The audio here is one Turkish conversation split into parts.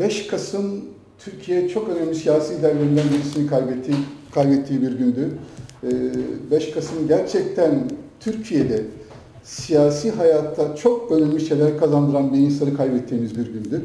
5 Kasım Türkiye çok önemli siyasi liderlerinden birisini kaybettiği, kaybettiği bir gündü. 5 Kasım gerçekten Türkiye'de siyasi hayatta çok önemli şeyler kazandıran bir insanı kaybettiğimiz bir gündü.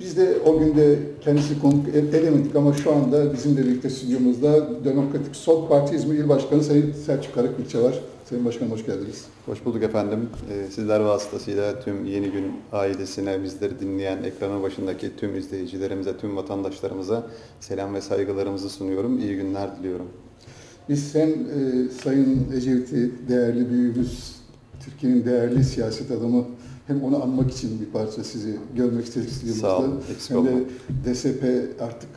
Biz de o günde kendisi konuk edemedik ama şu anda bizimle birlikte stüdyomuzda Demokratik Sol Parti İzmir İl Başkanı Sayın Selçuk Karakülçe var. Sayın Başkanım hoş geldiniz. Hoş bulduk efendim. Ee, sizler vasıtasıyla tüm Yeni Gün ailesine, bizleri dinleyen ekranın başındaki tüm izleyicilerimize, tüm vatandaşlarımıza selam ve saygılarımızı sunuyorum. İyi günler diliyorum. Biz hem e, Sayın Ecevit'i değerli büyüğümüz, Türkiye'nin değerli siyaset adamı hem onu anmak için bir parça sizi görmek istedik stüdyomuzda. Hem de. DSP artık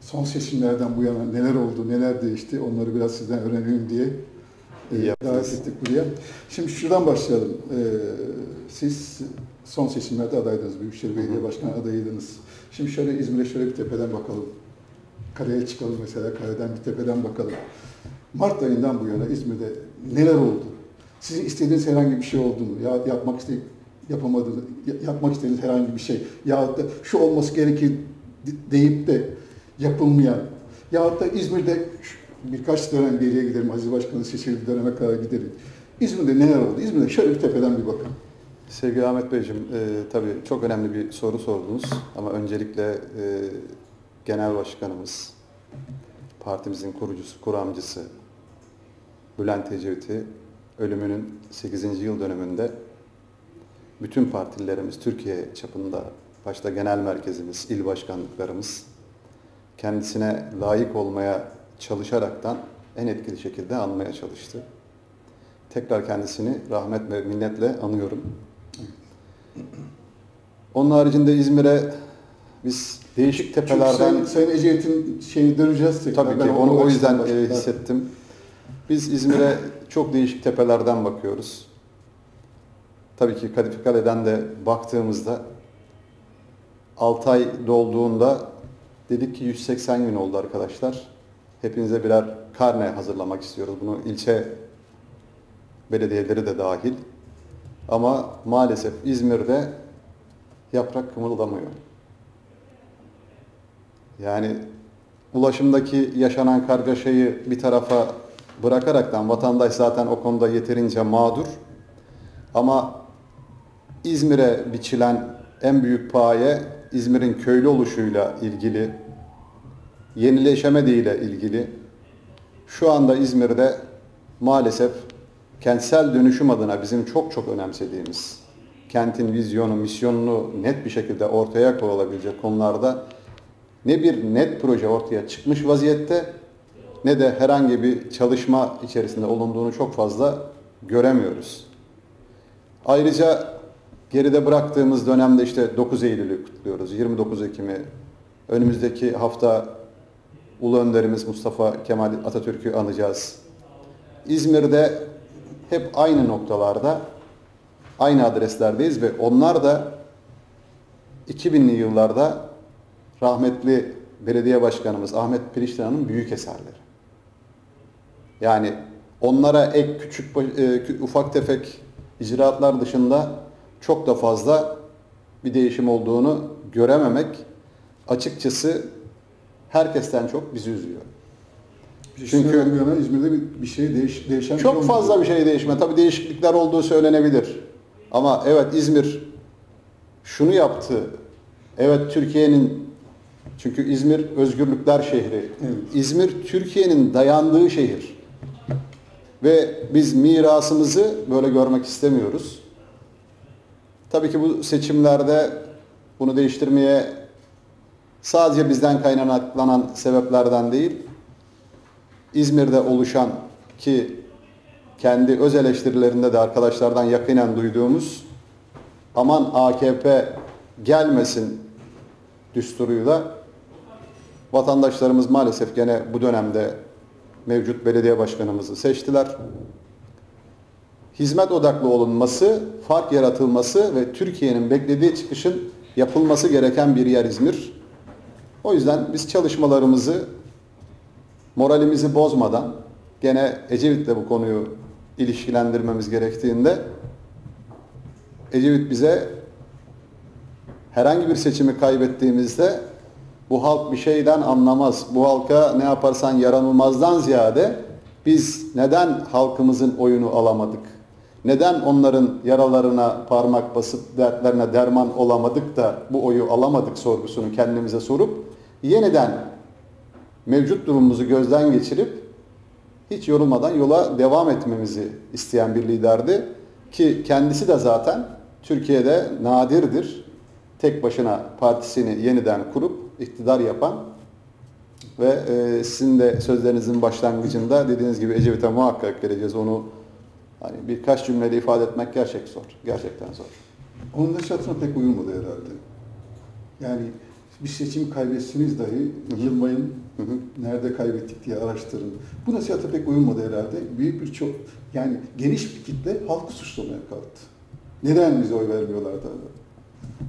son seçimlerden bu yana neler oldu, neler değişti onları biraz sizden öğrenelim diye e, davet ettik buraya. Şimdi şuradan başlayalım. E, siz son seçimlerde adaydınız, Büyükşehir Belediye Başkanı adaydınız. Şimdi şöyle İzmir'e şöyle bir tepeden bakalım. Kareye çıkalım mesela, kareden bir tepeden bakalım. Mart ayından bu yana İzmir'de neler oldu? Sizin istediğiniz herhangi bir şey oldu mu? Ya yapmak isteyip yapamadığınız, ya- yapmak istediğiniz herhangi bir şey. Ya da şu olması gerekir de- deyip de yapılmayan. Ya da İzmir'de birkaç dönem geriye gidelim. Aziz Başkan'ın seçildiği döneme kadar gidelim. İzmir'de neler oldu? İzmir'de şöyle bir tepeden bir bakın. Sevgili Ahmet Beyciğim, e, tabii çok önemli bir soru sordunuz. Ama öncelikle e, Genel Başkanımız, partimizin kurucusu, kuramcısı Bülent Ecevit'i ölümünün 8. yıl dönümünde bütün partililerimiz Türkiye çapında, başta genel merkezimiz, il başkanlıklarımız kendisine layık olmaya çalışaraktan en etkili şekilde anmaya çalıştı. Tekrar kendisini rahmet ve minnetle anıyorum. Onun haricinde İzmir'e biz değişik Çünkü tepelerden Sayın, Sayın Ecevit'in şeyini döneceğiz tekrar. tabii Ben ki onu o yüzden e, başlayayım. hissettim. Biz İzmir'e çok değişik tepelerden bakıyoruz. Tabii ki Kadife Kale'den de baktığımızda 6 ay dolduğunda dedik ki 180 gün oldu arkadaşlar. Hepinize birer karne hazırlamak istiyoruz. Bunu ilçe belediyeleri de dahil. Ama maalesef İzmir'de yaprak kımıldamıyor. Yani ulaşımdaki yaşanan kargaşayı bir tarafa bırakaraktan vatandaş zaten o konuda yeterince mağdur. Ama İzmir'e biçilen en büyük paye İzmir'in köylü oluşuyla ilgili, yenileşemediğiyle ilgili. Şu anda İzmir'de maalesef kentsel dönüşüm adına bizim çok çok önemsediğimiz kentin vizyonu, misyonunu net bir şekilde ortaya koyulabilecek konularda ne bir net proje ortaya çıkmış vaziyette ne de herhangi bir çalışma içerisinde olunduğunu çok fazla göremiyoruz. Ayrıca geride bıraktığımız dönemde işte 9 Eylül'ü kutluyoruz, 29 Ekim'i. Önümüzdeki hafta Ulu Önderimiz Mustafa Kemal Atatürk'ü anacağız. İzmir'de hep aynı noktalarda, aynı adreslerdeyiz ve onlar da 2000'li yıllarda rahmetli belediye başkanımız Ahmet Piriştina'nın büyük eserleri. Yani onlara ek küçük e, ufak tefek icraatlar dışında çok da fazla bir değişim olduğunu görememek açıkçası herkesten çok bizi üzüyor. Çünkü Çünkü- yana İzmir'de bir, bir şey değiş, değişen şey Çok olmadı. fazla bir şey değişme. Tabii değişiklikler olduğu söylenebilir. Ama evet İzmir şunu yaptı. Evet Türkiye'nin çünkü İzmir özgürlükler şehri. Evet. İzmir Türkiye'nin dayandığı şehir. Ve biz mirasımızı böyle görmek istemiyoruz. Tabii ki bu seçimlerde bunu değiştirmeye sadece bizden kaynaklanan sebeplerden değil, İzmir'de oluşan ki kendi öz eleştirilerinde de arkadaşlardan yakinen duyduğumuz aman AKP gelmesin düsturuyla vatandaşlarımız maalesef gene bu dönemde mevcut belediye başkanımızı seçtiler. Hizmet odaklı olunması, fark yaratılması ve Türkiye'nin beklediği çıkışın yapılması gereken bir yer İzmir. O yüzden biz çalışmalarımızı moralimizi bozmadan gene Ecevit'le bu konuyu ilişkilendirmemiz gerektiğinde Ecevit bize herhangi bir seçimi kaybettiğimizde bu halk bir şeyden anlamaz. Bu halka ne yaparsan yaranılmazdan ziyade biz neden halkımızın oyunu alamadık? Neden onların yaralarına parmak basıp dertlerine derman olamadık da bu oyu alamadık sorgusunu kendimize sorup yeniden mevcut durumumuzu gözden geçirip hiç yorulmadan yola devam etmemizi isteyen bir liderdi. Ki kendisi de zaten Türkiye'de nadirdir. Tek başına partisini yeniden kurup iktidar yapan ve e, sizin de sözlerinizin başlangıcında dediğiniz gibi Ecevit'e muhakkak geleceğiz. Onu hani birkaç cümleyle ifade etmek gerçek zor. Gerçekten zor. Onun nasihatına pek uyulmadı herhalde. Yani bir seçim kaybetseniz dahi yılmayın, Hı hı. nerede kaybettik diye araştırın. Bu nasihata pek uyulmadı herhalde. Büyük bir çok, yani geniş bir kitle halkı suçlamaya kalktı. Neden bize oy vermiyorlardı?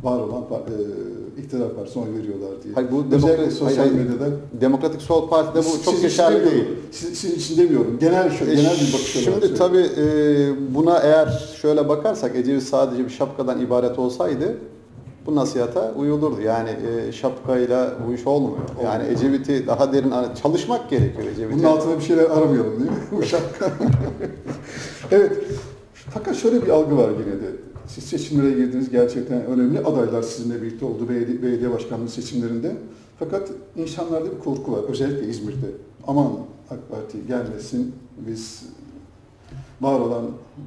Var olan e, iktidar partisine oy veriyorlar diye. Hayır, bu Özellikle sosyal hayır, medyada. Demokratik Sol Parti'de bu çok geçerli değil. sizin için demiyorum. Genel, şu, genel bir bakış olarak Şimdi tabii e, buna eğer şöyle bakarsak Ecevit sadece bir şapkadan ibaret olsaydı bu nasihata uyulurdu. Yani e, şapkayla bu iş olmuyor. Yani Olmuyor. Ecevit'i daha derin çalışmak gerekiyor Ecevit'i. Bunun altına bir şeyler aramayalım değil mi? Bu şapka. evet. Fakat şöyle bir algı var yine de. Siz seçimlere girdiniz gerçekten önemli adaylar sizinle birlikte oldu belediye, belediye başkanlığı seçimlerinde. Fakat insanlarda bir korku var. Özellikle İzmir'de. Aman AK Parti gelmesin biz var olan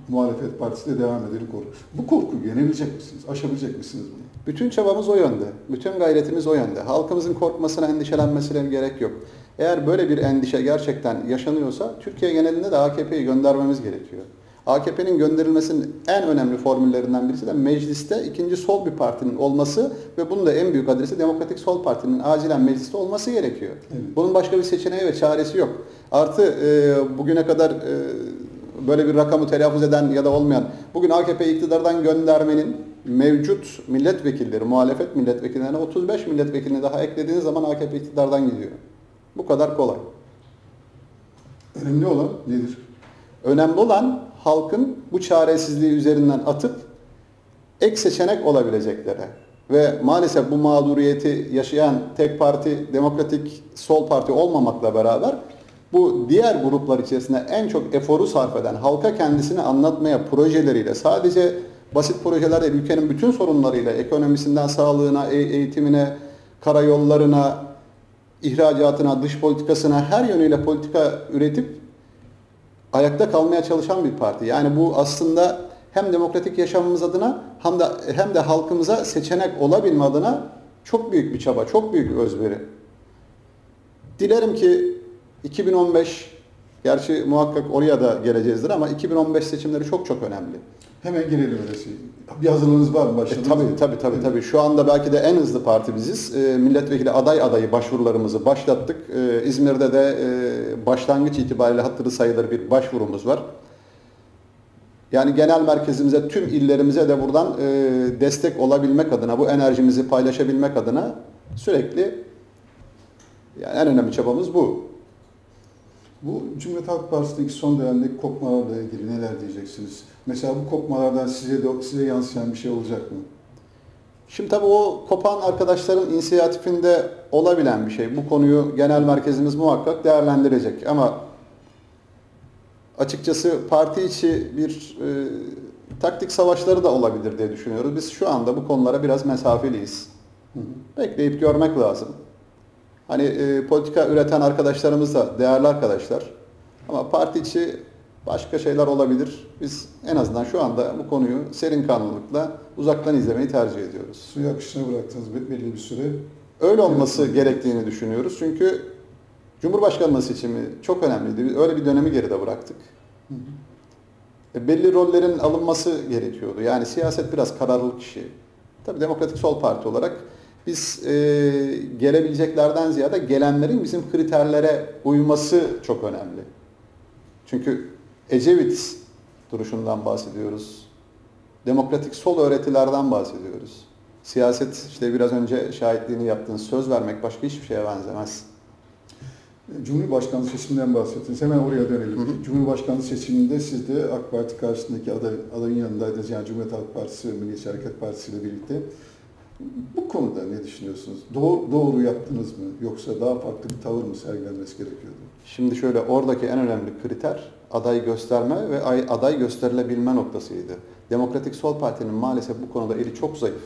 muhalefet partisiyle devam edelim korku. Bu korkuyu yenebilecek misiniz? Aşabilecek misiniz bunu? Bütün çabamız o yönde. Bütün gayretimiz o yönde. Halkımızın korkmasına, endişelenmesine gerek yok. Eğer böyle bir endişe gerçekten yaşanıyorsa Türkiye genelinde de AKP'yi göndermemiz gerekiyor. AKP'nin gönderilmesinin en önemli formüllerinden birisi de mecliste ikinci sol bir partinin olması ve bunun da en büyük adresi Demokratik Sol Parti'nin acilen mecliste olması gerekiyor. Evet. Bunun başka bir seçeneği ve çaresi yok. Artı e, bugüne kadar e, böyle bir rakamı telaffuz eden ya da olmayan bugün AKP iktidardan göndermenin mevcut milletvekilleri, muhalefet milletvekillerine 35 milletvekilini daha eklediğiniz zaman AKP iktidardan gidiyor. Bu kadar kolay. Önemli olan nedir? Önemli olan halkın bu çaresizliği üzerinden atıp ek seçenek olabileceklere ve maalesef bu mağduriyeti yaşayan tek parti demokratik sol parti olmamakla beraber bu diğer gruplar içerisinde en çok eforu sarf eden halka kendisini anlatmaya projeleriyle sadece basit projeler değil ülkenin bütün sorunlarıyla ekonomisinden sağlığına, e- eğitimine, karayollarına, ihracatına, dış politikasına her yönüyle politika üretip ayakta kalmaya çalışan bir parti. Yani bu aslında hem demokratik yaşamımız adına hem de hem de halkımıza seçenek olabilme adına çok büyük bir çaba, çok büyük bir özveri. Dilerim ki 2015 gerçi muhakkak oraya da geleceğizdir ama 2015 seçimleri çok çok önemli. Hemen gelelim öylesi. Bir hazırlığınız var mı? E, Başladınız tabii mı? tabii tabii tabii. Şu anda belki de en hızlı parti biziz. E, milletvekili aday adayı başvurularımızı başlattık. E, İzmir'de de e, başlangıç itibariyle hatırı sayılır bir başvurumuz var. Yani genel merkezimize, tüm illerimize de buradan e, destek olabilmek adına, bu enerjimizi paylaşabilmek adına sürekli yani en önemli çabamız bu. Bu Cumhuriyet Halk Partisi'ndeki son dönemdeki kopmalarla ilgili neler diyeceksiniz? Mesela bu kopmalardan size de size yansıyan bir şey olacak mı? Şimdi tabii o kopan arkadaşların inisiyatifinde olabilen bir şey. Bu konuyu genel merkezimiz muhakkak değerlendirecek. Ama açıkçası parti içi bir e, taktik savaşları da olabilir diye düşünüyoruz. Biz şu anda bu konulara biraz mesafeliyiz. Hı hı. Bekleyip görmek lazım. Hani e, politika üreten arkadaşlarımız da değerli arkadaşlar. Ama parti içi başka şeyler olabilir. Biz en azından şu anda bu konuyu serin kanlılıkla uzaktan izlemeyi tercih ediyoruz. Suyu akışına bıraktınız be- belli bir süre. Öyle olması gerektiğini düşünüyoruz. Çünkü Cumhurbaşkanlığı seçimi çok önemliydi. Biz öyle bir dönemi geride bıraktık. Hı hı. E, belli rollerin alınması gerekiyordu. Yani siyaset biraz kararlılık işi. Tabii Demokratik Sol Parti olarak biz e, gelebileceklerden ziyade gelenlerin bizim kriterlere uyması çok önemli. Çünkü Ecevit duruşundan bahsediyoruz. Demokratik sol öğretilerden bahsediyoruz. Siyaset işte biraz önce şahitliğini yaptığınız söz vermek başka hiçbir şeye benzemez. Cumhurbaşkanlığı seçiminden bahsettiniz. Hemen oraya dönelim. Hı hı. Cumhurbaşkanlığı seçiminde siz de AK Parti karşısındaki aday, adayın yanındaydınız. Yani Cumhuriyet Halk Partisi Milliyetçi Hareket Partisi ile birlikte. Bu konuda ne düşünüyorsunuz? Doğru, doğru yaptınız mı? Yoksa daha farklı bir tavır mı sergilenmesi gerekiyordu? Şimdi şöyle oradaki en önemli kriter aday gösterme ve ay- aday gösterilebilme noktasıydı. Demokratik Sol Parti'nin maalesef bu konuda eli çok zayıf.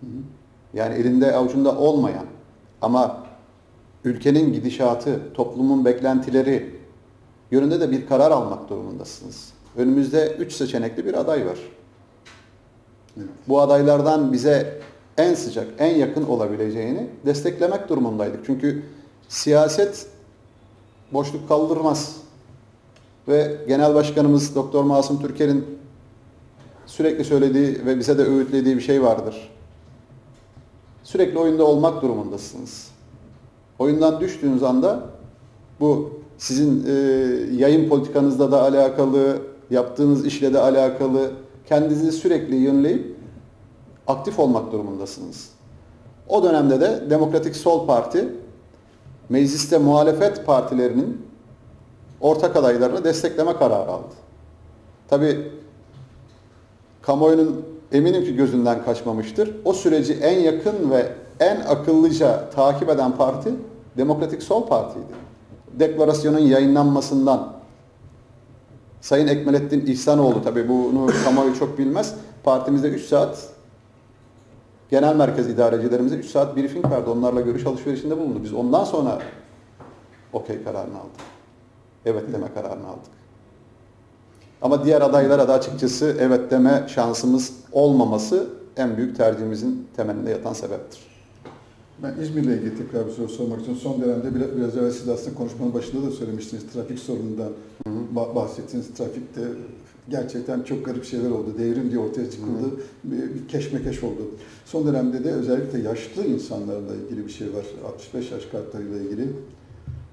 Hı hı. Yani elinde avucunda olmayan ama ülkenin gidişatı, toplumun beklentileri yönünde de bir karar almak durumundasınız. Önümüzde üç seçenekli bir aday var. Bu adaylardan bize en sıcak, en yakın olabileceğini desteklemek durumundaydık. Çünkü siyaset boşluk kaldırmaz. Ve Genel Başkanımız Doktor Masum Türker'in sürekli söylediği ve bize de öğütlediği bir şey vardır. Sürekli oyunda olmak durumundasınız. Oyundan düştüğünüz anda bu sizin e, yayın politikanızla da alakalı, yaptığınız işle de alakalı, kendinizi sürekli yönleyip aktif olmak durumundasınız. O dönemde de Demokratik Sol Parti mecliste muhalefet partilerinin ortak adaylarını destekleme kararı aldı. Tabi kamuoyunun eminim ki gözünden kaçmamıştır. O süreci en yakın ve en akıllıca takip eden parti Demokratik Sol Parti'ydi. Deklarasyonun yayınlanmasından Sayın Ekmelettin İhsanoğlu tabi bunu kamuoyu çok bilmez. Partimizde 3 saat genel merkez idarecilerimize 3 saat briefing verdi. Onlarla görüş alışverişinde bulundu. Biz ondan sonra okey kararını aldık. Evet deme kararını aldık. Ama diğer adaylara da açıkçası evet deme şansımız olmaması en büyük tercihimizin temelinde yatan sebeptir. Ben İzmir'le ilgili tekrar bir soru sormak istiyorum. Son dönemde biraz, biraz evvel siz aslında konuşmanın başında da söylemiştiniz. Trafik sorunundan ba- bahsettiniz. Trafikte gerçekten çok garip şeyler oldu. Devrim diye ortaya çıkıldı. Bir, bir keşmekeş oldu. Son dönemde de özellikle yaşlı insanlarla ilgili bir şey var. 65 yaş kartlarıyla ilgili.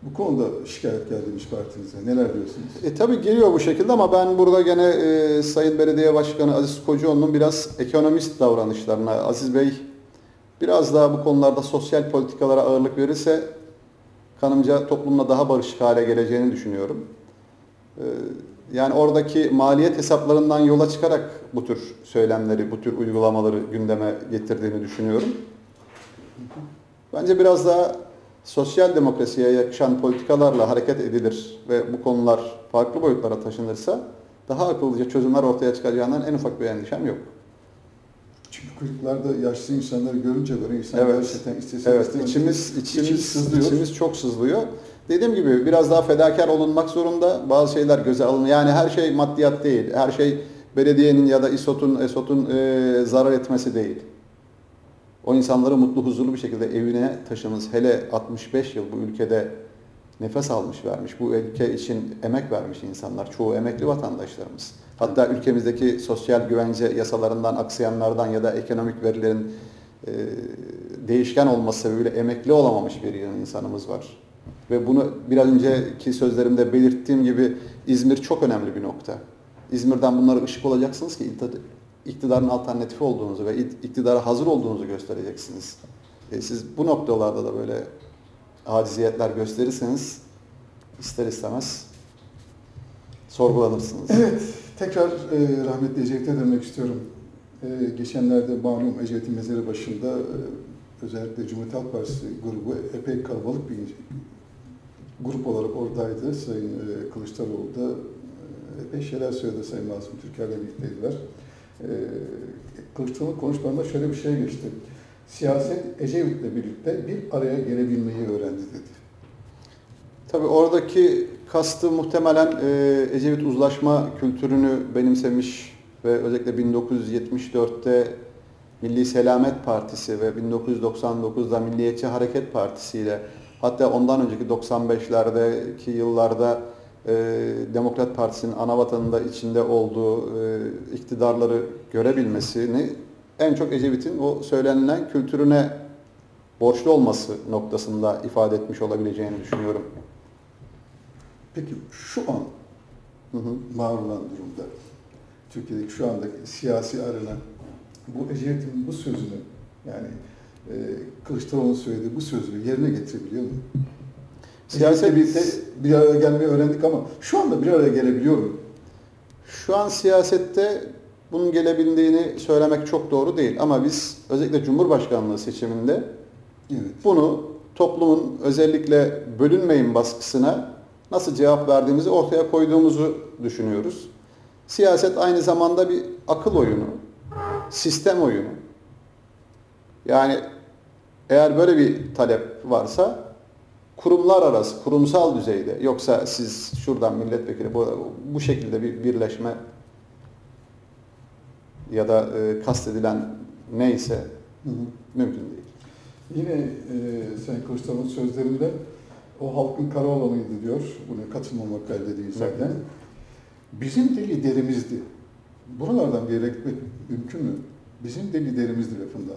Bu konuda şikayet geldiğimiz partinize. Neler diyorsunuz? E tabi geliyor bu şekilde ama ben burada gene e, Sayın Belediye Başkanı Aziz Kocaoğlu'nun biraz ekonomist davranışlarına, Aziz Bey biraz daha bu konularda sosyal politikalara ağırlık verirse kanımca toplumla daha barışık hale geleceğini düşünüyorum. E, yani oradaki maliyet hesaplarından yola çıkarak bu tür söylemleri, bu tür uygulamaları gündeme getirdiğini düşünüyorum. Bence biraz daha sosyal demokrasiye yakışan politikalarla hareket edilir ve bu konular farklı boyutlara taşınırsa daha akıllıca çözümler ortaya çıkacağından en ufak bir endişem yok. Çünkü kuyruklarda yaşlı insanları görünce böyle insan Evet. gerçekten istese Evet, istemese içimiz içimiz içi sızlıyor. içimiz çok sızlıyor. Dediğim gibi biraz daha fedakar olunmak zorunda. Bazı şeyler göze alın. Yani her şey maddiyat değil. Her şey belediyenin ya da İSOT'un ESOT'un e, zarar etmesi değil. O insanları mutlu, huzurlu bir şekilde evine taşımanız, hele 65 yıl bu ülkede nefes almış vermiş, bu ülke için emek vermiş insanlar, çoğu emekli vatandaşlarımız. Hatta ülkemizdeki sosyal güvence yasalarından, aksayanlardan ya da ekonomik verilerin e, değişken olması sebebiyle emekli olamamış bir insanımız var. Ve bunu biraz önceki sözlerimde belirttiğim gibi İzmir çok önemli bir nokta. İzmir'den bunlara ışık olacaksınız ki iktidarın alternatifi olduğunuzu ve iktidara hazır olduğunuzu göstereceksiniz. E, siz bu noktalarda da böyle aciziyetler gösterirseniz ister istemez sorgulanırsınız. Evet, tekrar e, rahmetli Ecevit'e dönmek istiyorum. E, geçenlerde malum Ecevit'in mezarı başında e, özellikle Cumhuriyet Halk Partisi grubu epey kalabalık bir grup olarak oradaydı. Sayın e, Kılıçdaroğlu da e, epey şeyler söyledi Sayın Masum Türker'le birlikteydiler. E, Kılıçdaroğlu konuşmalarında şöyle bir şey geçti. Siyaset Ecevit'le birlikte bir araya gelebilmeyi öğrendi dedi. Tabii oradaki kastı muhtemelen e, Ecevit uzlaşma kültürünü benimsemiş ve özellikle 1974'te Milli Selamet Partisi ve 1999'da Milliyetçi Hareket Partisi ile hatta ondan önceki 95'lerdeki yıllarda e, Demokrat Partisi'nin ana vatanında içinde olduğu e, iktidarları görebilmesini en çok Ecevit'in o söylenilen kültürüne borçlu olması noktasında ifade etmiş olabileceğini düşünüyorum. Peki şu an Hı hı. var olan durumda Türkiye'deki şu andaki siyasi arena bu Ecevit'in bu sözünü yani e, Kılıçdaroğlu'nun söylediği bu sözü yerine getirebiliyor mu? Siyaset Siyaset birlikte bir araya gelmeyi öğrendik ama şu anda bir araya gelebiliyor mu? Şu an siyasette bunun gelebildiğini söylemek çok doğru değil. Ama biz özellikle Cumhurbaşkanlığı seçiminde Evet. bunu toplumun özellikle bölünmeyin baskısına nasıl cevap verdiğimizi ortaya koyduğumuzu düşünüyoruz. Siyaset aynı zamanda bir akıl oyunu, sistem oyunu. Yani eğer böyle bir talep varsa kurumlar arası, kurumsal düzeyde yoksa siz şuradan milletvekili bu, bu şekilde bir birleşme ya da e, kastedilen neyse Hı hı. mümkün değil. Yine e, Sayın Kılıçdaroğlu'nun sözlerinde o halkın kara olanıydı diyor. Buna katılmamak elde değil zaten. Bizim de liderimizdi. Buralardan bir yere gitmek mümkün mü? Bizim de liderimizdi lafından.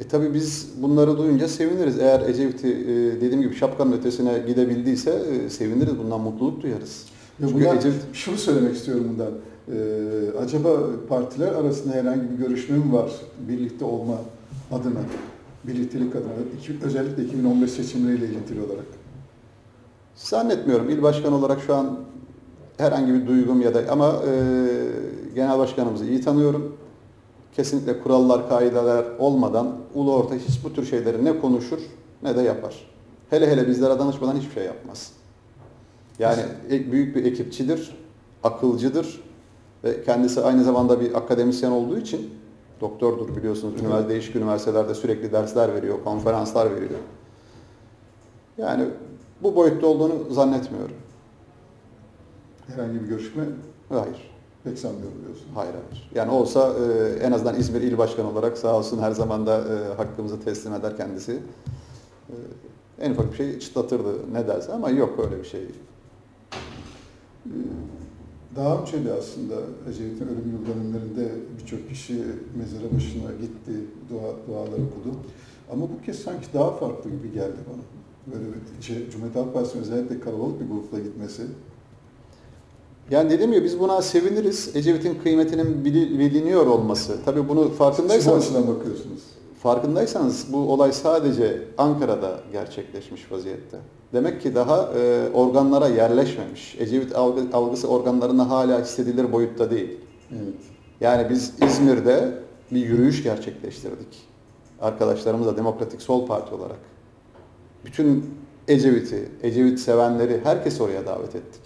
E tabi biz bunları duyunca seviniriz. Eğer Ecevit'i e, dediğim gibi şapkanın ötesine gidebildiyse e, seviniriz. Bundan mutluluk duyarız. Ya Çünkü bundan, Ecevit- şunu söylemek istiyorum bundan. Ee, acaba partiler arasında herhangi bir görüşme mi var birlikte olma adına, birliktelik adına, iki- özellikle 2015 seçimleriyle ilintili olarak? Zannetmiyorum. İl başkanı olarak şu an herhangi bir duygum ya da ama e, genel başkanımızı iyi tanıyorum. Kesinlikle kurallar, kaideler olmadan ulu orta hiç bu tür şeyleri ne konuşur ne de yapar. Hele hele bizlere danışmadan hiçbir şey yapmaz. Yani büyük bir ekipçidir, akılcıdır ve kendisi aynı zamanda bir akademisyen olduğu için doktordur biliyorsunuz. Üniversite, değişik üniversitelerde sürekli dersler veriyor, konferanslar veriyor. Yani bu boyutta olduğunu zannetmiyorum. Herhangi bir görüşme Hayır. pek sanmıyorum diyorsun. Hayır hayır. Yani olsa e, en azından İzmir İl Başkanı olarak sağ olsun her zaman da e, hakkımızı teslim eder kendisi. E, en ufak bir şey çıtlatırdı ne derse ama yok öyle bir şey. Ee, Daha önce de aslında Ecevit'in ölüm yıl dönümlerinde birçok kişi mezara başına gitti, dua, dualar okudu. Ama bu kez sanki daha farklı gibi geldi bana. Böyle şey, Cumhuriyet Halk Partisi'nin özellikle kalabalık bir grupla gitmesi. Yani dediğim gibi biz buna seviniriz. Ecevit'in kıymetinin bili- biliniyor olması. Tabii bunu Siz bu farkındaysanız açıdan bakıyorsunuz. Farkındaysanız bu olay sadece Ankara'da gerçekleşmiş vaziyette. Demek ki daha e, organlara yerleşmemiş. Ecevit algı, algısı organlarında hala hissedilir boyutta değil. Evet. Yani biz İzmir'de bir yürüyüş gerçekleştirdik. Arkadaşlarımızla Demokratik Sol Parti olarak. Bütün Ecevit'i, Ecevit sevenleri herkesi oraya davet ettik.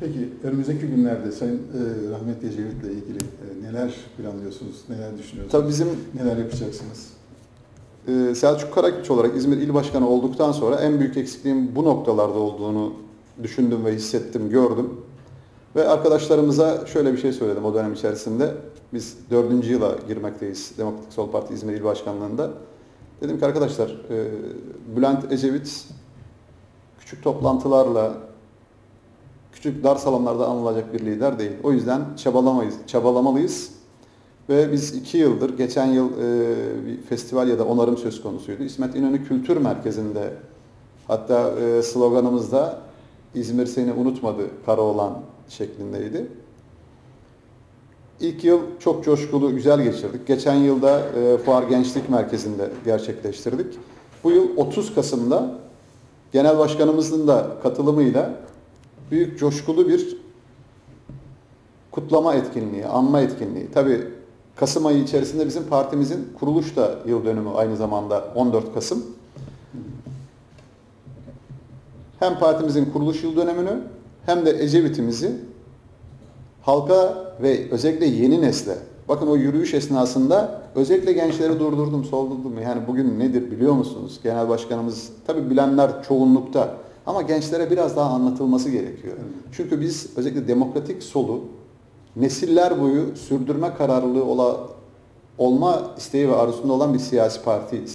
Peki önümüzdeki günlerde Sayın e, rahmetli Ecevit'le ilgili e, neler planlıyorsunuz, neler düşünüyorsunuz, Tabii bizim neler yapacaksınız? Ee, Selçuk Karaküç olarak İzmir İl Başkanı olduktan sonra en büyük eksikliğim bu noktalarda olduğunu düşündüm ve hissettim, gördüm. Ve arkadaşlarımıza şöyle bir şey söyledim o dönem içerisinde. Biz dördüncü yıla girmekteyiz Demokratik Sol Parti İzmir İl Başkanlığı'nda. Dedim ki arkadaşlar, e, Bülent Ecevit küçük toplantılarla, küçük dar salonlarda anılacak bir lider değil. O yüzden çabalamayız, çabalamalıyız. Ve biz iki yıldır, geçen yıl e, bir festival ya da onarım söz konusuydu. İsmet İnönü Kültür Merkezi'nde hatta e, sloganımız da İzmir seni unutmadı Karaoğlan şeklindeydi. İlk yıl çok coşkulu, güzel geçirdik. Geçen yılda e, Fuar Gençlik Merkezi'nde gerçekleştirdik. Bu yıl 30 Kasım'da Genel Başkanımızın da katılımıyla büyük coşkulu bir kutlama etkinliği, anma etkinliği. Tabii Kasım ayı içerisinde bizim partimizin kuruluş da yıl dönümü aynı zamanda 14 Kasım. Hem partimizin kuruluş yıl dönümünü hem de Ecevit'imizi halka ve özellikle yeni nesle bakın o yürüyüş esnasında özellikle gençleri durdurdum, soldurdum. Yani bugün nedir biliyor musunuz? Genel başkanımız tabii bilenler çoğunlukta ama gençlere biraz daha anlatılması gerekiyor. Çünkü biz özellikle demokratik solu nesiller boyu sürdürme kararlılığı ola, olma isteği ve arzusunda olan bir siyasi partiyiz.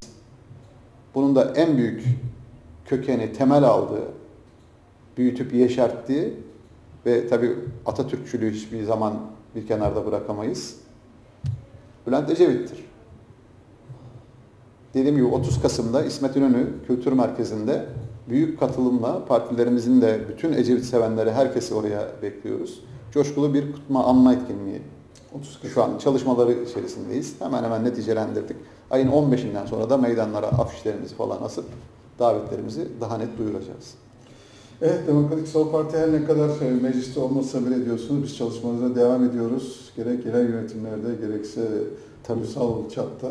Bunun da en büyük kökeni, temel aldığı, büyütüp yeşerttiği ve tabii Atatürkçülüğü hiçbir zaman bir kenarda bırakamayız. Bülent Ecevit'tir. Dediğim gibi 30 Kasım'da İsmet İnönü Kültür Merkezi'nde büyük katılımla partilerimizin de bütün Ecevit sevenleri herkesi oraya bekliyoruz. Coşkulu bir kutma anma etkinliği 30 Kasım. şu an çalışmaları içerisindeyiz. Hemen hemen neticelendirdik. Ayın 15'inden sonra da meydanlara afişlerimizi falan asıp davetlerimizi daha net duyuracağız. Evet, Demokratik Sol Parti her ne kadar e, mecliste olmasa bile diyorsunuz biz çalışmalarına devam ediyoruz. Gerek yerel yönetimlerde gerekse ulusal çapta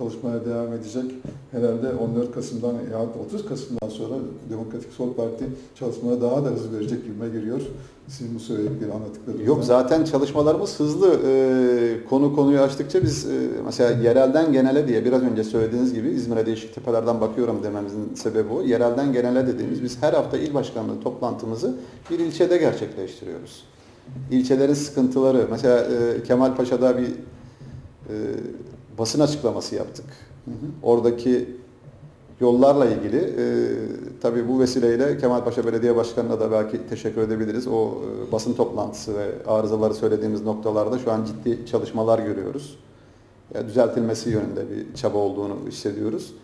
çalışmaya devam edecek. Herhalde 14 Kasım'dan ya 30 Kasım'dan sonra Demokratik Sol Parti çalışmalara daha da hız verecek gibime geliyor. Sizin bu söyledikleri anlattıklarınızdan. Yok zaten çalışmalarımız hızlı. Ee, konu konuyu açtıkça biz e, mesela yerelden genele diye biraz önce söylediğiniz gibi İzmir'e değişik tepelerden bakıyorum dememizin sebebi o. Yerelden genele dediğimiz biz her hafta il başkanlığı toplantımızı bir ilçede gerçekleştiriyoruz. İlçelerin sıkıntıları mesela e, Kemal Paşa'da bir e, basın açıklaması yaptık. Hı hı. Oradaki yollarla ilgili e, tabii bu vesileyle Kemalpaşa Belediye Başkanı'na da belki teşekkür edebiliriz. O e, basın toplantısı ve arızaları söylediğimiz noktalarda şu an ciddi çalışmalar görüyoruz. Ya, düzeltilmesi yönünde bir çaba olduğunu hissediyoruz.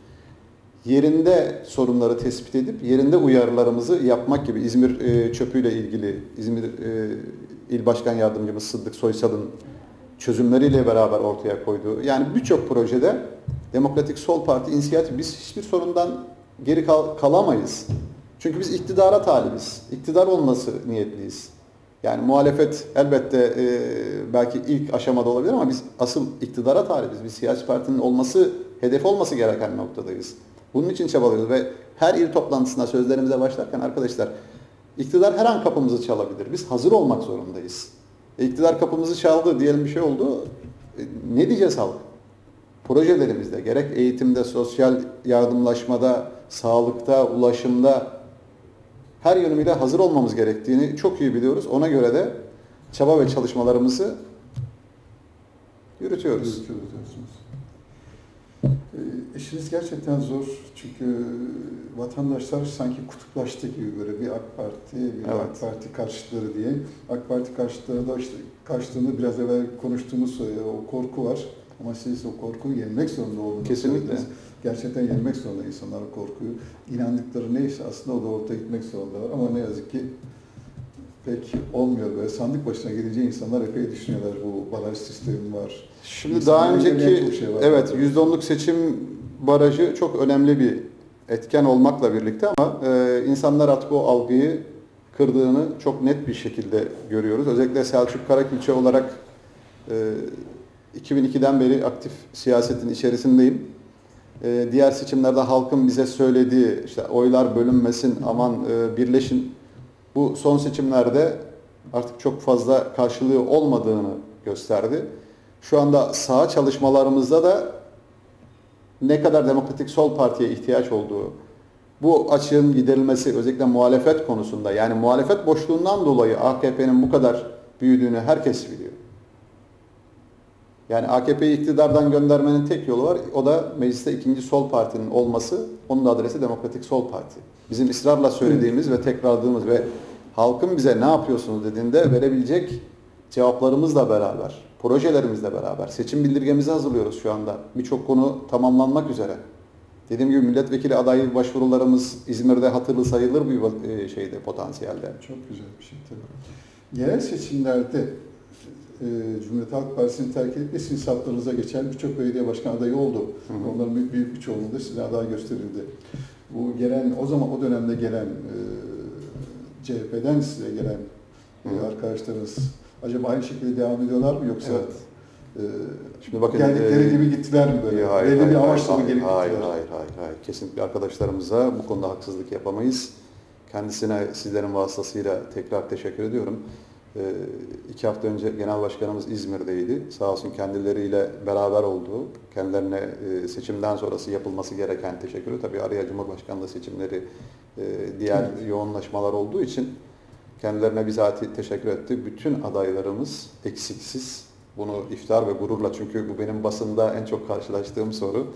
Yerinde sorunları tespit edip yerinde uyarılarımızı yapmak gibi İzmir e, çöpüyle ilgili İzmir e, İl Başkan Yardımcımız Sıddık Soysal'ın çözümleriyle beraber ortaya koyduğu yani birçok projede Demokratik Sol Parti inisiyatif biz hiçbir sorundan geri kal- kalamayız. Çünkü biz iktidara talibiz. İktidar olması niyetliyiz. Yani muhalefet elbette e, belki ilk aşamada olabilir ama biz asıl iktidara talibiz. Biz siyasi partinin olması, hedef olması gereken noktadayız. Bunun için çabalıyoruz ve her il toplantısında sözlerimize başlarken arkadaşlar iktidar her an kapımızı çalabilir. Biz hazır olmak zorundayız. İktidar kapımızı çaldı diyelim bir şey oldu. E, ne diyeceğiz halk? Projelerimizde gerek eğitimde, sosyal yardımlaşmada, sağlıkta, ulaşımda her yönüyle hazır olmamız gerektiğini çok iyi biliyoruz. Ona göre de çaba ve çalışmalarımızı yürütüyoruz. Yürütüyoruz işiniz gerçekten zor çünkü vatandaşlar sanki kutuplaştı gibi böyle bir AK Parti, bir Evet. AK Parti karşıtları diye. AK Parti karşıtları da işte karşıtlığını biraz evvel konuştuğumuz o korku var. Ama siz o korkuyu yenmek zorunda olduğunuzu Kesinlikle. söylediniz. Gerçekten yenmek zorunda insanlar o korkuyu. İnandıkları neyse aslında o da ortaya gitmek zorundalar. Ama ne yazık ki pek olmuyor. Böyle sandık başına gelince insanlar epey düşünüyorlar. Bu baraj sistemi var. Şimdi İnsanların daha önceki şey var. evet %10'luk seçim barajı çok önemli bir etken olmakla birlikte ama e, insanlar artık o algıyı kırdığını çok net bir şekilde görüyoruz. Özellikle Selçuk Karakülçe olarak e, 2002'den beri aktif siyasetin içerisindeyim. E, diğer seçimlerde halkın bize söylediği işte oylar bölünmesin aman e, birleşin bu son seçimlerde artık çok fazla karşılığı olmadığını gösterdi. Şu anda saha çalışmalarımızda da ne kadar Demokratik Sol Parti'ye ihtiyaç olduğu, bu açığın giderilmesi özellikle muhalefet konusunda yani muhalefet boşluğundan dolayı AKP'nin bu kadar büyüdüğünü herkes biliyor. Yani AKP'yi iktidardan göndermenin tek yolu var. O da mecliste ikinci sol partinin olması. Onun da adresi Demokratik Sol Parti. Bizim ısrarla söylediğimiz ve tekrarladığımız ve halkın bize ne yapıyorsunuz dediğinde verebilecek cevaplarımızla beraber, projelerimizle beraber seçim bildirgemizi hazırlıyoruz şu anda. Birçok konu tamamlanmak üzere. Dediğim gibi milletvekili adayı başvurularımız İzmir'de hatırlı sayılır bir e, şeyde potansiyelde. Çok güzel bir şey tabii. Yerel seçimlerde e, Cumhuriyet Halk Partisi'ni terk edip de sizin saplarınıza geçen birçok belediye başkan adayı oldu. Hı hı. Onların büyük, büyük bir çoğunluğu da size aday gösterildi. Bu gelen, o zaman o dönemde gelen e, CHP'den size gelen e, arkadaşlarınız acaba aynı şekilde devam ediyorlar mı yoksa Evet. e, Şimdi bakın geldikleri e, gibi gittiler mi böyle? Hayır, Belli hayır, bir hayır, amaçla mı hayır, gelip hayır, gittiler? hayır, hayır, hayır. Kesinlikle arkadaşlarımıza bu konuda haksızlık yapamayız. Kendisine sizlerin vasıtasıyla tekrar teşekkür ediyorum. Ee, iki hafta önce Genel Başkanımız İzmir'deydi. Sağ olsun kendileriyle beraber olduğu, kendilerine e, seçimden sonrası yapılması gereken teşekkürü. Tabii araya Cumhurbaşkanlığı seçimleri, e, diğer yoğunlaşmalar olduğu için kendilerine bizatihi teşekkür etti. Bütün adaylarımız eksiksiz bunu iftar ve gururla çünkü bu benim basında en çok karşılaştığım soru.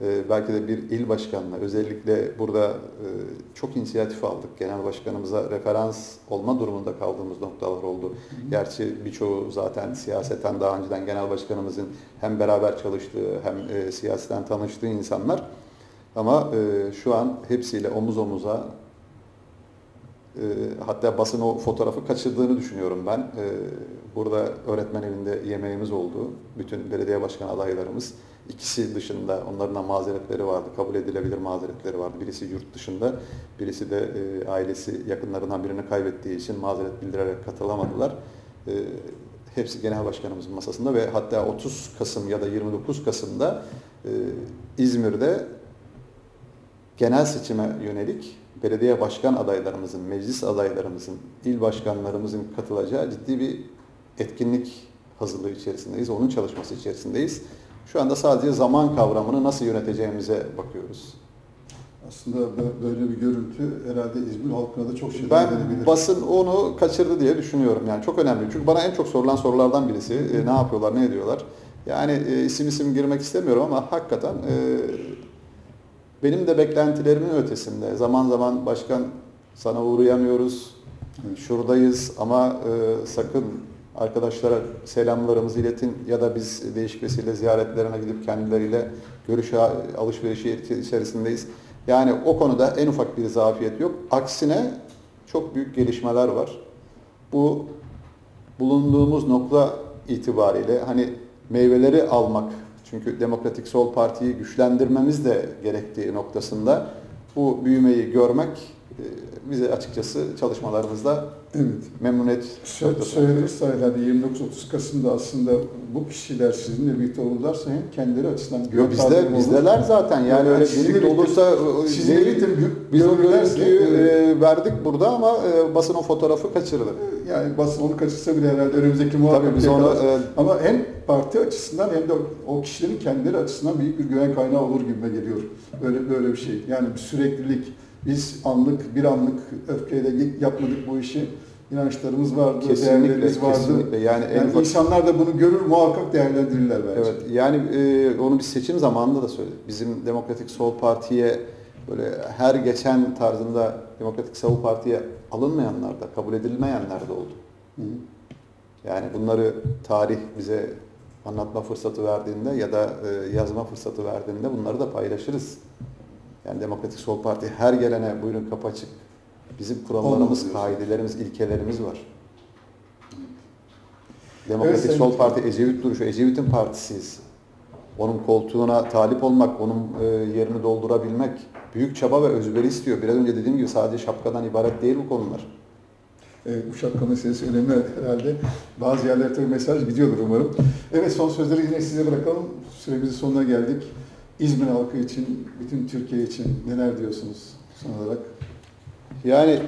Ee, belki de bir il başkanına özellikle burada e, çok inisiyatif aldık. Genel başkanımıza referans olma durumunda kaldığımız noktalar oldu. Gerçi birçoğu zaten siyaseten daha önceden genel başkanımızın hem beraber çalıştığı hem e, siyaseten tanıştığı insanlar. Ama e, şu an hepsiyle omuz omuza e, hatta basın o fotoğrafı kaçırdığını düşünüyorum ben. E, burada öğretmen evinde yemeğimiz oldu. Bütün belediye başkan adaylarımız. ikisi dışında onların da mazeretleri vardı, kabul edilebilir mazeretleri vardı. Birisi yurt dışında, birisi de e, ailesi yakınlarından birini kaybettiği için mazeret bildirerek katılamadılar. E, hepsi genel başkanımızın masasında ve hatta 30 Kasım ya da 29 Kasım'da e, İzmir'de genel seçime yönelik belediye başkan adaylarımızın, meclis adaylarımızın, il başkanlarımızın katılacağı ciddi bir etkinlik hazırlığı içerisindeyiz. Onun çalışması içerisindeyiz. Şu anda sadece zaman kavramını nasıl yöneteceğimize bakıyoruz. Aslında bö- böyle bir görüntü herhalde İzmir halkına da çok şey Ben verebilir. basın onu kaçırdı diye düşünüyorum. Yani çok önemli. Çünkü bana en çok sorulan sorulardan birisi e, ne yapıyorlar, ne ediyorlar. Yani e, isim isim girmek istemiyorum ama hakikaten e, benim de beklentilerimin ötesinde. Zaman zaman başkan sana uğrayamıyoruz, şuradayız ama e, sakın arkadaşlara selamlarımızı iletin ya da biz değişik vesile ziyaretlerine gidip kendileriyle görüş alışverişi içerisindeyiz. Yani o konuda en ufak bir zafiyet yok. Aksine çok büyük gelişmeler var. Bu bulunduğumuz nokta itibariyle hani meyveleri almak çünkü Demokratik Sol Parti'yi güçlendirmemiz de gerektiği noktasında bu büyümeyi görmek e, bize açıkçası çalışmalarımızda Evet. memnuniyet Sö-. Söyleriz sayılarda 29-30 Kasım'da aslında bu kişiler sizinle birlikte olurlarsa hem kendileri açısından Yo, bizde kavramı olur. bizdeler zaten yani öyle Sizinle birlikte olursa e, Sizinle birlikte biz o görüntüyü e, verdik burada ama e, basın o fotoğrafı kaçırdı. yani basın onu kaçırsa bile herhalde önümüzdeki Tabii biz onu e, Ama hem parti açısından hem de o kişilerin kendileri açısından büyük bir güven kaynağı olur gibime geliyor. Böyle böyle bir şey. Yani bir süreklilik. Biz anlık, bir anlık öfkeyle yapmadık bu işi. İnançlarımız vardı, kesinlikle değerlerimiz vardı. kesinlikle yani en Yani ufak insanlar da bunu görür, muhakkak değerlendirirler bence. Evet yani e, onu biz seçim zamanında da söyledik. Bizim Demokratik Sol Parti'ye böyle her geçen tarzında Demokratik Sol Parti'ye alınmayanlar da kabul edilmeyenler de oldu. Hı hı. Yani bunları tarih bize anlatma fırsatı verdiğinde ya da e, yazma fırsatı verdiğinde bunları da paylaşırız. Yani Demokratik Sol Parti her gelene buyurun kapı açık. Bizim kurallarımız, kaidelerimiz, ilkelerimiz var. Demokratik Evet, Sol Parti Ecevit duruşu, Ecevit'in partisiyiz. Onun koltuğuna talip olmak, onun e, yerini doldurabilmek büyük çaba ve özveri istiyor. Biraz önce dediğim gibi sadece şapkadan ibaret değil bu konular. Evet, bu şapka meselesi önemli herhalde. Bazı yerlere tabii mesaj gidiyordur umarım. Evet, son sözleri yine size bırakalım. Süremizin sonuna geldik. İzmir halkı için, bütün Türkiye için neler diyorsunuz son olarak? Yani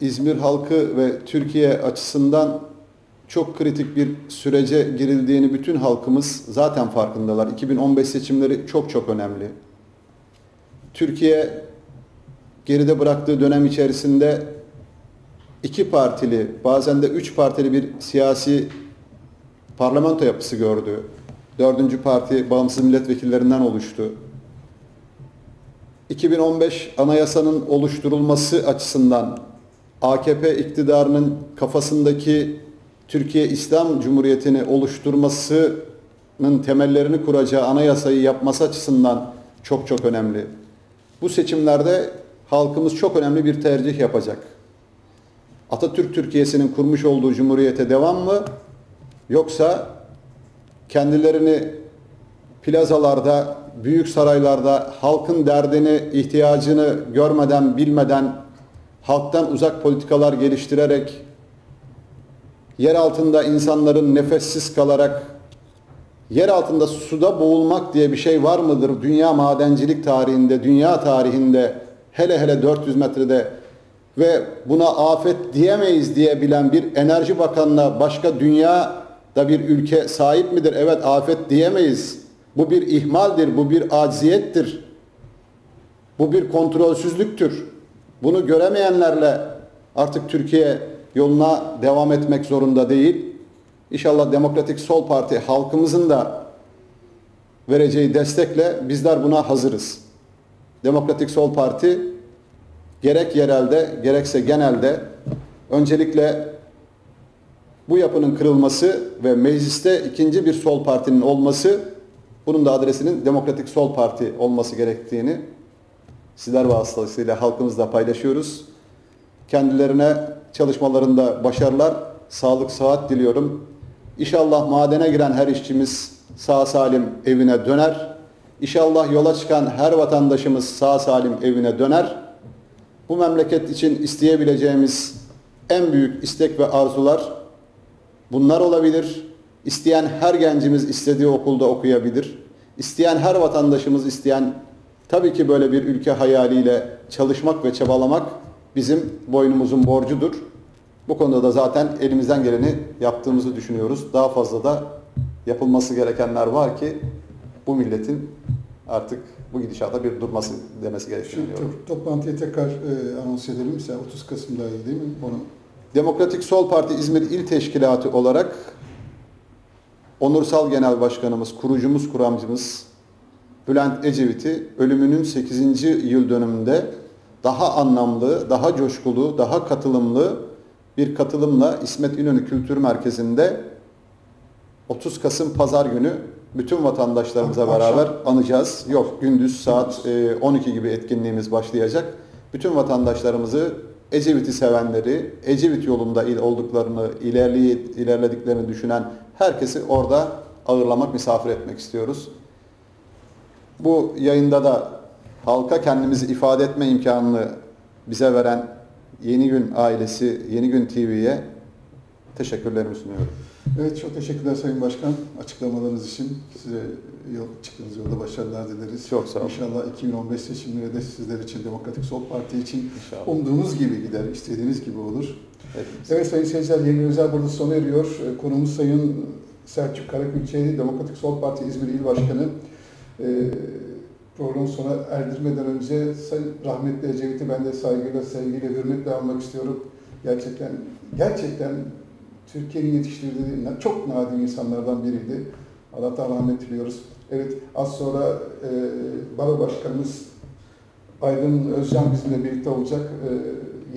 İzmir halkı ve Türkiye açısından çok kritik bir sürece girildiğini bütün halkımız zaten farkındalar. 2015 seçimleri çok çok önemli. Türkiye geride bıraktığı dönem içerisinde iki partili, bazen de üç partili bir siyasi parlamento yapısı gördü. Dördüncü parti bağımsız milletvekillerinden oluştu. 2015 anayasanın oluşturulması açısından AKP iktidarının kafasındaki Türkiye İslam Cumhuriyeti'ni oluşturmasının temellerini kuracağı anayasayı yapması açısından çok çok önemli. Bu seçimlerde halkımız çok önemli bir tercih yapacak. Atatürk Türkiye'sinin kurmuş olduğu cumhuriyete devam mı yoksa kendilerini plazalarda, büyük saraylarda halkın derdini, ihtiyacını görmeden, bilmeden halktan uzak politikalar geliştirerek yer altında insanların nefessiz kalarak yer altında suda boğulmak diye bir şey var mıdır? Dünya madencilik tarihinde, dünya tarihinde hele hele 400 metrede ve buna afet diyemeyiz diye bilen bir enerji bakanına başka dünyada bir ülke sahip midir? Evet afet diyemeyiz. Bu bir ihmaldir, bu bir acziyettir. Bu bir kontrolsüzlüktür. Bunu göremeyenlerle artık Türkiye yoluna devam etmek zorunda değil. İnşallah Demokratik Sol Parti halkımızın da vereceği destekle bizler buna hazırız. Demokratik Sol Parti gerek yerelde gerekse genelde öncelikle bu yapının kırılması ve mecliste ikinci bir sol partinin olması bunun da adresinin Demokratik Sol Parti olması gerektiğini sizler vasıtasıyla halkımızla paylaşıyoruz. Kendilerine çalışmalarında başarılar, sağlık, sıhhat diliyorum. İnşallah madene giren her işçimiz sağ salim evine döner. İnşallah yola çıkan her vatandaşımız sağ salim evine döner. Bu memleket için isteyebileceğimiz en büyük istek ve arzular bunlar olabilir. İsteyen her gencimiz istediği okulda okuyabilir. İsteyen her vatandaşımız isteyen tabii ki böyle bir ülke hayaliyle çalışmak ve çabalamak bizim boynumuzun borcudur. Bu konuda da zaten elimizden geleni yaptığımızı düşünüyoruz. Daha fazla da yapılması gerekenler var ki bu milletin artık bu gidişata bir durması demesi Şu düşünüyorum. to- toplantıyı tekrar e, anons edelim. Mesela 30 Kasım'daydı değil mi? Onu Demokratik Sol Parti İzmir İl Teşkilatı olarak Onursal Genel Başkanımız, kurucumuz, kuramcımız Bülent Ecevit'i ölümünün 8. yıl dönümünde daha anlamlı, daha coşkulu, daha katılımlı bir katılımla İsmet İnönü Kültür Merkezi'nde 30 Kasım Pazar günü bütün vatandaşlarımıza beraber anacağız. Yok gündüz saat e, 12 gibi etkinliğimiz başlayacak. Bütün vatandaşlarımızı Ecevit'i sevenleri, Ecevit yolunda olduklarını, ilerley ilerlediklerini düşünen herkesi orada ağırlamak, misafir etmek istiyoruz. Bu yayında da halka kendimizi ifade etme imkanını bize veren Yeni Gün ailesi, Yeni Gün TV'ye teşekkürlerimi sunuyorum. Evet çok teşekkürler Sayın Başkan açıklamalarınız için. Size yol, çıktığınız yolda başarılar dileriz. Çok sağ olun. İnşallah 2015 seçimleri de sizler için, Demokratik Sol Parti için İnşallah. umduğunuz gibi gider, istediğiniz gibi olur. Hepimiz. Evet sayın seyirciler yeni özel burada sona eriyor. Ee, Konumuz Sayın Selçuk Karakülçeli, Demokratik Sol Parti İzmir İl Başkanı. Ee, programı sona erdirmeden önce Sayın rahmetli Ecevit'i ben de saygıyla, sevgiyle, hürmetle almak istiyorum. Gerçekten, gerçekten Türkiye'nin yetiştirdiği çok nadir insanlardan biriydi. Allah'tan rahmet diliyoruz. Evet, az sonra e, Baro Başkanımız Aydın Özcan bizimle birlikte olacak. E,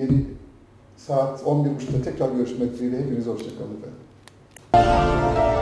yeni saat 11.30'da tekrar görüşmek dileğiyle. Hepinize hoşçakalın efendim.